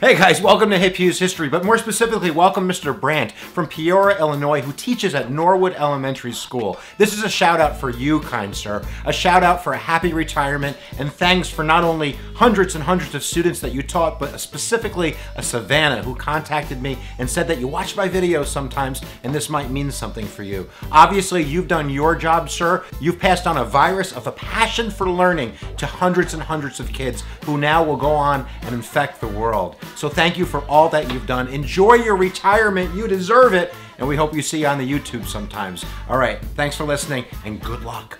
Hey guys, welcome to Hip Hughes History, but more specifically, welcome Mr. Brandt from Peoria, Illinois, who teaches at Norwood Elementary School. This is a shout out for you, kind sir. A shout out for a happy retirement, and thanks for not only hundreds and hundreds of students that you taught, but specifically a Savannah who contacted me and said that you watch my videos sometimes, and this might mean something for you. Obviously, you've done your job, sir. You've passed on a virus of a passion for learning to hundreds and hundreds of kids who now will go on and infect the world. So thank you for all that you've done. Enjoy your retirement. You deserve it. And we hope you see you on the YouTube sometimes. All right. Thanks for listening and good luck.